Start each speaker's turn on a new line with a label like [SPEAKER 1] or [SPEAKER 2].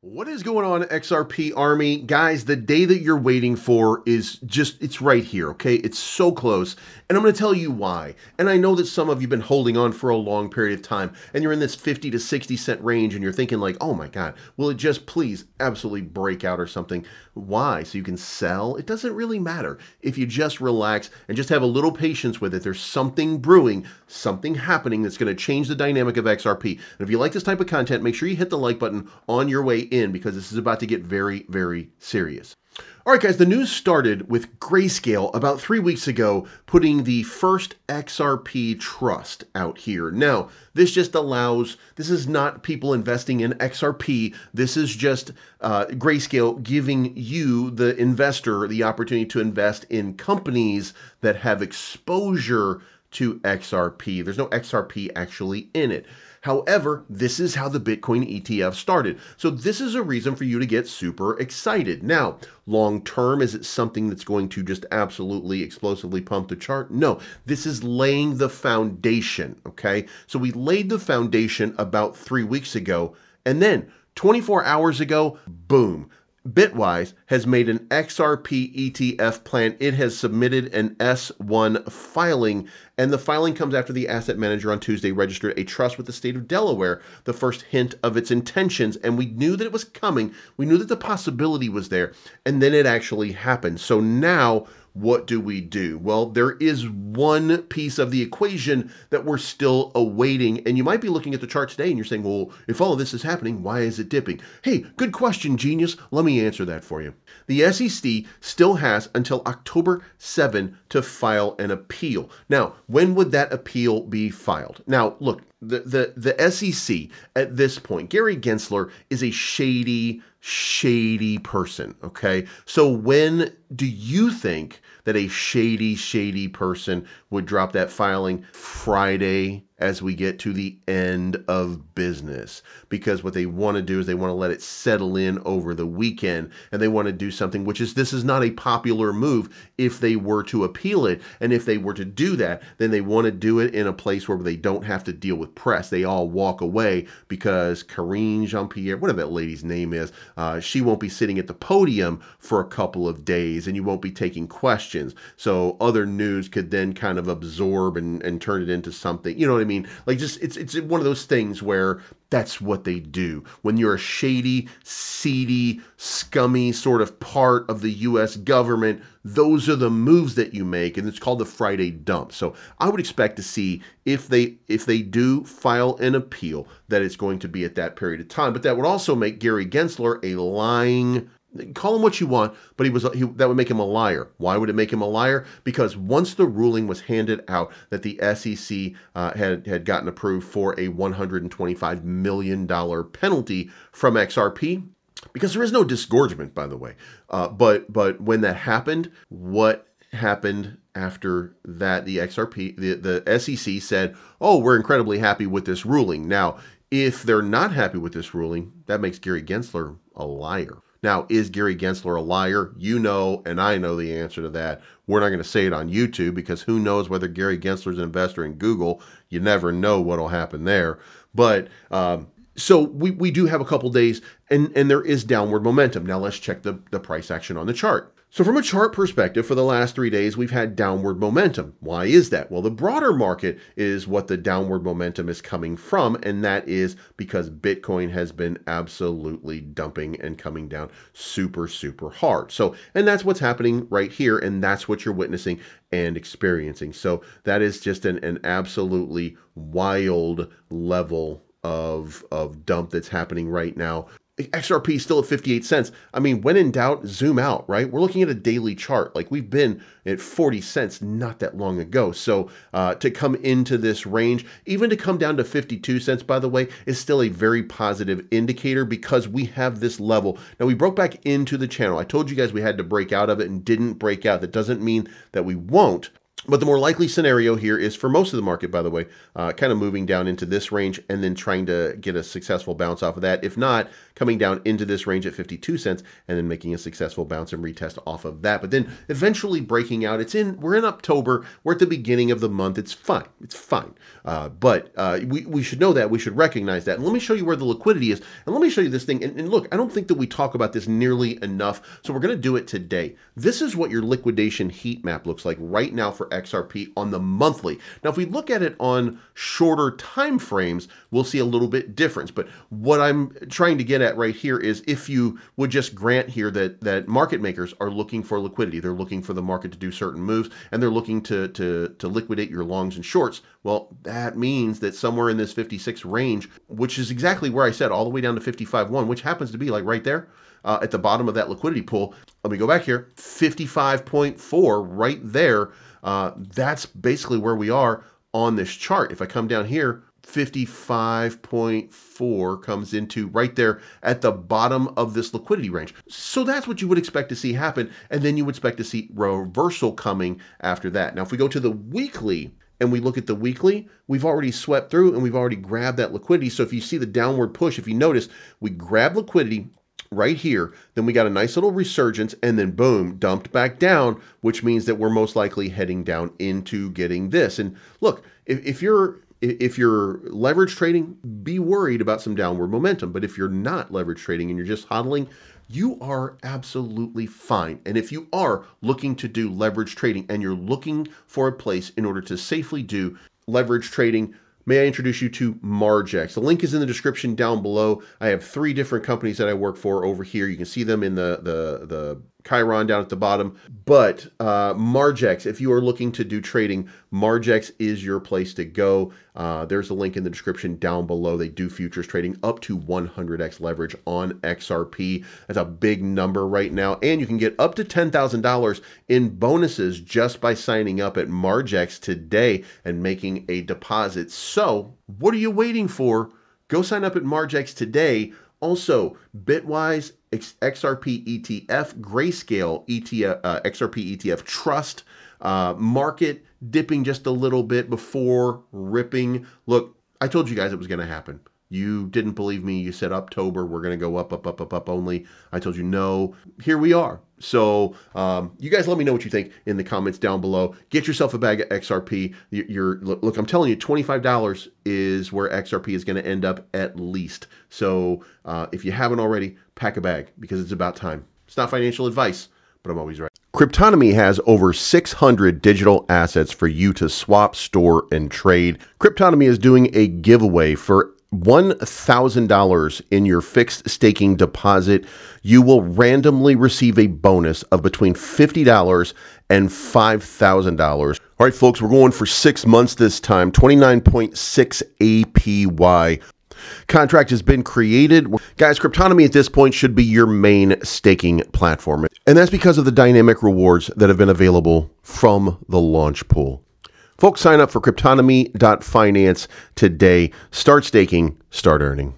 [SPEAKER 1] What is going on, XRP Army? Guys, the day that you're waiting for is just, it's right here, okay? It's so close. And I'm going to tell you why. And I know that some of you have been holding on for a long period of time and you're in this 50 to 60 cent range and you're thinking, like, oh my God, will it just please absolutely break out or something? Why? So you can sell? It doesn't really matter. If you just relax and just have a little patience with it, there's something brewing, something happening that's going to change the dynamic of XRP. And if you like this type of content, make sure you hit the like button on your way in because this is about to get very, very serious. All right, guys, the news started with Grayscale about three weeks ago putting the first XRP trust out here. Now, this just allows, this is not people investing in XRP. This is just uh, Grayscale giving you, the investor, the opportunity to invest in companies that have exposure to XRP. There's no XRP actually in it. However, this is how the Bitcoin ETF started. So this is a reason for you to get super excited. Now, long term, is it something that's going to just absolutely explosively pump the chart? No, this is laying the foundation, okay? So we laid the foundation about three weeks ago, and then 24 hours ago, boom, Bitwise has made an XRP ETF plan. It has submitted an S1 filing, and the filing comes after the asset manager on Tuesday registered a trust with the state of Delaware, the first hint of its intentions. And we knew that it was coming. We knew that the possibility was there, and then it actually happened. So now what do we do? Well, there is one piece of the equation that we're still awaiting. And you might be looking at the chart today and you're saying, well, if all of this is happening, why is it dipping? Hey, good question, genius. Let me answer that for you. The SEC still has until October 7 to file an appeal. Now, when would that appeal be filed? Now, look, the, the, the SEC at this point, Gary Gensler is a shady, shady person. Okay. So when do you think that a shady, shady person would drop that filing Friday as we get to the end of business? Because what they want to do is they want to let it settle in over the weekend and they want to do something which is this is not a popular move if they were to appeal it. And if they were to do that then they want to do it in a place where they don't have to deal with press. They all walk away because Karine Jean-Pierre whatever that lady's name is uh, she won't be sitting at the podium for a couple of days and you won't be taking questions so other news could then kind of absorb and, and turn it into something you know what I mean? Like just it's it's one of those things where that's what they do. When you're a shady, seedy, scummy sort of part of the US government, those are the moves that you make and it's called the Friday dump. So I would expect to see if they if they do file an appeal that it's going to be at that period of time. But that would also make Gary Gensler a lying call him what you want, but he was he, that would make him a liar. Why would it make him a liar? Because once the ruling was handed out that the SEC uh, had had gotten approved for a 125 million dollar penalty from XRP, because there is no disgorgement, by the way. Uh, but but when that happened, what happened after that? The XRP, the the SEC said, "Oh, we're incredibly happy with this ruling." Now, if they're not happy with this ruling, that makes Gary Gensler a liar. Now, is Gary Gensler a liar? You know, and I know the answer to that. We're not going to say it on YouTube because who knows whether Gary Gensler's an investor in Google. You never know what will happen there. But um, so we, we do have a couple days and, and there is downward momentum. Now let's check the, the price action on the chart. So from a chart perspective, for the last three days, we've had downward momentum. Why is that? Well, the broader market is what the downward momentum is coming from, and that is because Bitcoin has been absolutely dumping and coming down super, super hard. So, and that's what's happening right here, and that's what you're witnessing and experiencing. So that is just an, an absolutely wild level of of dump that's happening right now. XRP is still at 58 cents. I mean, when in doubt, zoom out, right? We're looking at a daily chart. Like we've been at 40 cents not that long ago. So uh, to come into this range, even to come down to 52 cents, by the way, is still a very positive indicator because we have this level. Now, we broke back into the channel. I told you guys we had to break out of it and didn't break out. That doesn't mean that we won't But the more likely scenario here is for most of the market, by the way, uh, kind of moving down into this range and then trying to get a successful bounce off of that. If not, coming down into this range at 52 cents and then making a successful bounce and retest off of that. But then eventually breaking out. It's in, we're in October. We're at the beginning of the month. It's fine. It's fine. Uh, but uh, we, we should know that. We should recognize that. And let me show you where the liquidity is. And let me show you this thing. And, and look, I don't think that we talk about this nearly enough. So we're going to do it today. This is what your liquidation heat map looks like right now for XRP on the monthly. Now, if we look at it on shorter time frames, we'll see a little bit difference. But what I'm trying to get at right here is if you would just grant here that that market makers are looking for liquidity, they're looking for the market to do certain moves, and they're looking to to to liquidate your longs and shorts. Well, that means that somewhere in this 56 range, which is exactly where I said all the way down to 55.1, which happens to be like right there. Uh, at the bottom of that liquidity pool. Let me go back here 55.4 right there uh, that's basically where we are on this chart. If I come down here, 55.4 comes into right there at the bottom of this liquidity range. So that's what you would expect to see happen. And then you would expect to see reversal coming after that. Now, if we go to the weekly, and we look at the weekly, we've already swept through and we've already grabbed that liquidity. So if you see the downward push, if you notice, we grab liquidity, right here. Then we got a nice little resurgence and then boom, dumped back down, which means that we're most likely heading down into getting this. And look, if, if you're if you're leverage trading, be worried about some downward momentum. But if you're not leverage trading and you're just hodling, you are absolutely fine. And if you are looking to do leverage trading and you're looking for a place in order to safely do leverage trading, may I introduce you to Margex. The link is in the description down below. I have three different companies that I work for over here. You can see them in the, the, the chyron down at the bottom. But uh, Margex, if you are looking to do trading, Margex is your place to go. Uh, there's a link in the description down below. They do futures trading up to 100x leverage on XRP. That's a big number right now. And you can get up to $10,000 in bonuses just by signing up at Margex today and making a deposit. So, what are you waiting for? Go sign up at Margex today. Also, Bitwise, XRP ETF, Grayscale ETF, uh, XRP ETF Trust, uh, market dipping just a little bit before ripping. Look, I told you guys it was going to happen. You didn't believe me. You said October, we're going to go up, up, up, up, up only. I told you no. Here we are. So um, you guys let me know what you think in the comments down below. Get yourself a bag of XRP. You're, look, I'm telling you, $25 is where XRP is going to end up at least. So uh, if you haven't already, pack a bag because it's about time. It's not financial advice, but I'm always right. Cryptonomy has over 600 digital assets for you to swap, store, and trade. Cryptonomy is doing a giveaway for $1,000 in your fixed staking deposit, you will randomly receive a bonus of between $50 and $5,000. All right, folks, we're going for six months this time, 29.6 APY. Contract has been created. Guys, Cryptonomy at this point should be your main staking platform. And that's because of the dynamic rewards that have been available from the launch pool. Folks, sign up for cryptonomy.finance today. Start staking, start earning.